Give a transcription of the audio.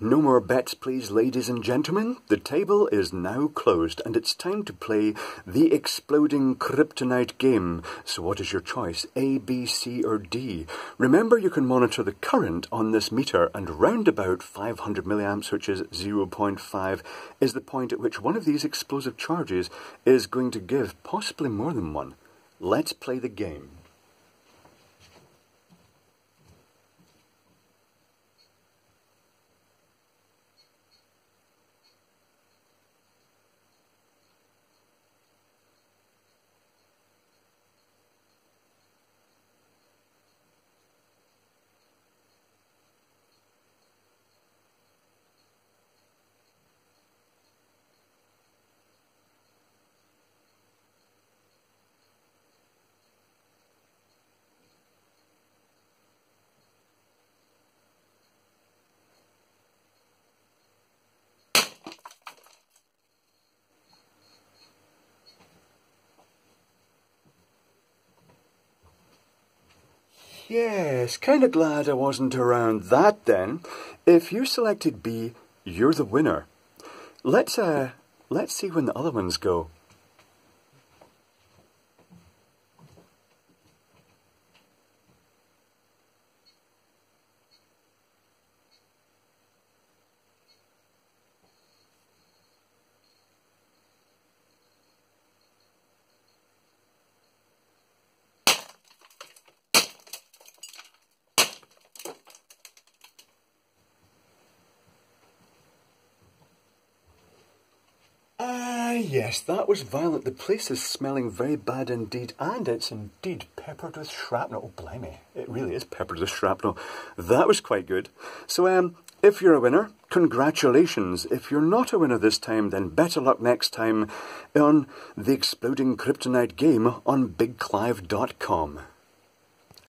No more bets, please, ladies and gentlemen. The table is now closed, and it's time to play the exploding kryptonite game. So, what is your choice? A, B, C, or D? Remember, you can monitor the current on this meter, and round about 500 milliamps, which is 0.5, is the point at which one of these explosive charges is going to give, possibly more than one. Let's play the game. Yes, kind of glad I wasn't around that then. If you selected B, you're the winner. Let's uh let's see when the other ones go. Yes, that was violent. The place is smelling very bad indeed, and it's indeed peppered with shrapnel. Oh, blimey, it really is peppered with shrapnel. That was quite good. So, um, if you're a winner, congratulations. If you're not a winner this time, then better luck next time on the Exploding Kryptonite game on BigClive.com.